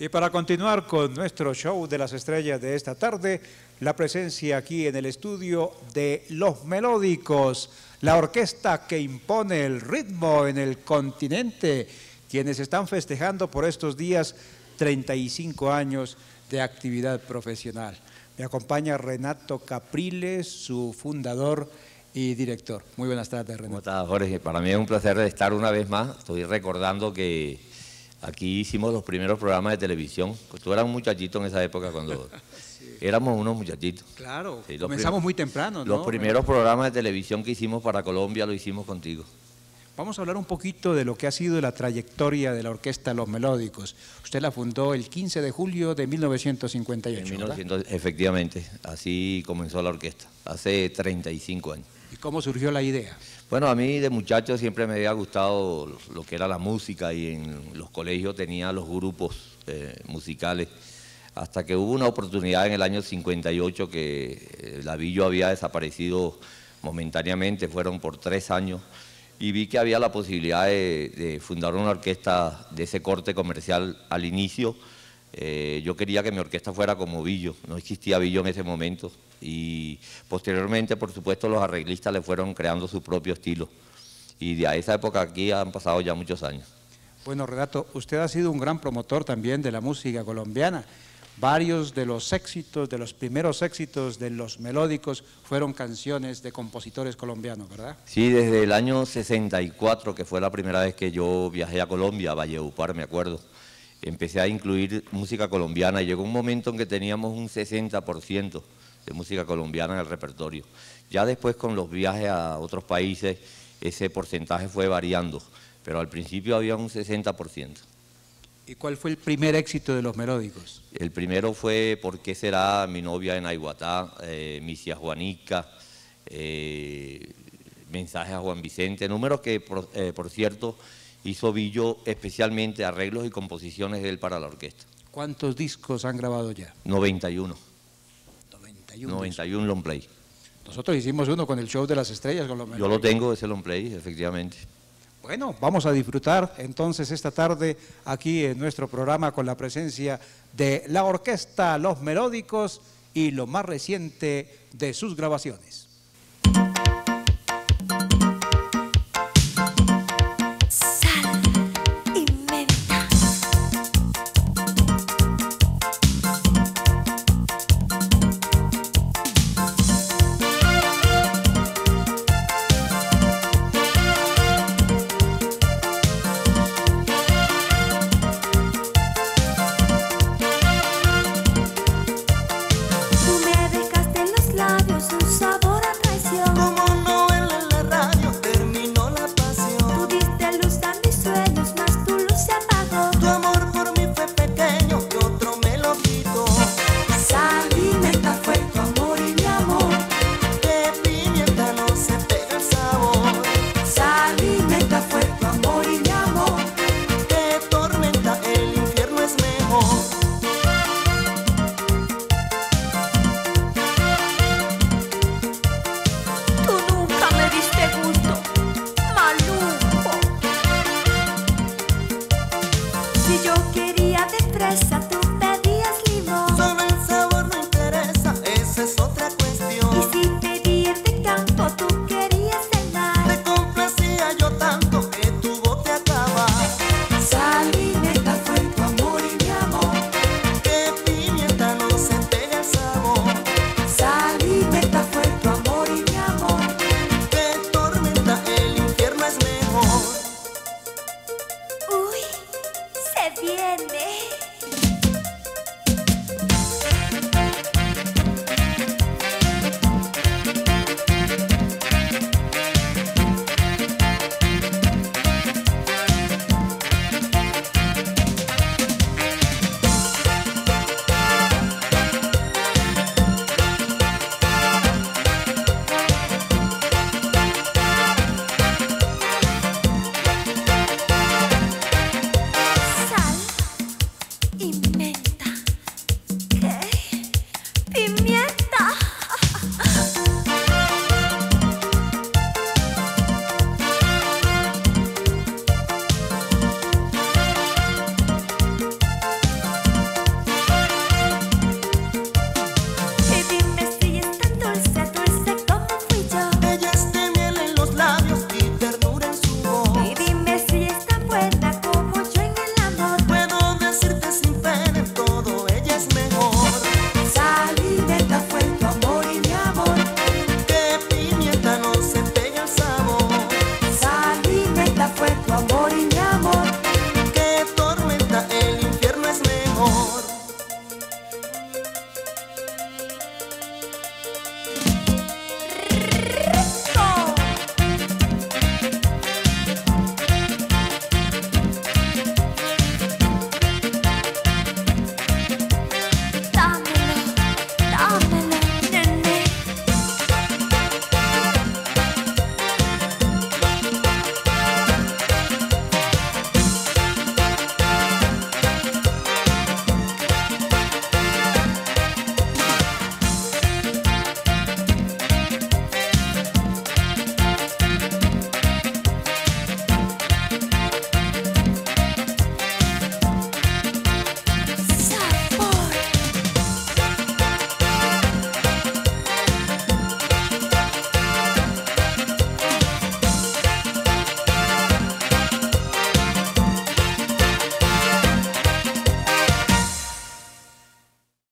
Y para continuar con nuestro show de las estrellas de esta tarde, la presencia aquí en el estudio de Los Melódicos, la orquesta que impone el ritmo en el continente, quienes están festejando por estos días 35 años de actividad profesional. Me acompaña Renato Capriles, su fundador y director. Muy buenas tardes, Renato. ¿Cómo estás, Jorge? Para mí es un placer estar una vez más. Estoy recordando que Aquí hicimos los primeros programas de televisión. Tú eras un muchachito en esa época cuando éramos unos muchachitos. Claro, comenzamos muy temprano. ¿no? Los primeros programas de televisión que hicimos para Colombia lo hicimos contigo. Vamos a hablar un poquito de lo que ha sido la trayectoria de la Orquesta Los Melódicos. Usted la fundó el 15 de julio de 1958. efectivamente, así comenzó la orquesta, hace 35 años. ¿Y cómo surgió la idea? Bueno, a mí de muchacho siempre me había gustado lo que era la música y en los colegios tenía los grupos eh, musicales. Hasta que hubo una oportunidad en el año 58 que eh, la Villo había desaparecido momentáneamente, fueron por tres años, y vi que había la posibilidad de, fundar una orquesta de ese corte comercial al inicio. Eh, yo quería que mi orquesta fuera como Villo, no existía Villo en ese momento, y posteriormente, por supuesto, los arreglistas le fueron creando su propio estilo. Y de esa época aquí han pasado ya muchos años. Bueno, Renato, usted ha sido un gran promotor también de la música colombiana. Varios de los éxitos, de los primeros éxitos de los melódicos fueron canciones de compositores colombianos, ¿verdad? Sí, desde el año 64, que fue la primera vez que yo viajé a Colombia, a Valleupar, me acuerdo, empecé a incluir música colombiana y llegó un momento en que teníamos un 60% de música colombiana en el repertorio. Ya después con los viajes a otros países ese porcentaje fue variando, pero al principio había un 60%. ¿Y cuál fue el primer éxito de los melódicos? El primero fue ¿Por qué será mi novia en Aiguatá? Eh, Misia Juanica, eh, Mensaje a Juan Vicente, números que, por, eh, por cierto, hizo Villo especialmente arreglos y composiciones de él para la orquesta. ¿Cuántos discos han grabado ya? 91. 91. long play. Nosotros hicimos uno con el show de las estrellas. Con Yo lo tengo, ese long play, efectivamente. Bueno, vamos a disfrutar entonces esta tarde aquí en nuestro programa con la presencia de la orquesta Los Melódicos y lo más reciente de sus grabaciones.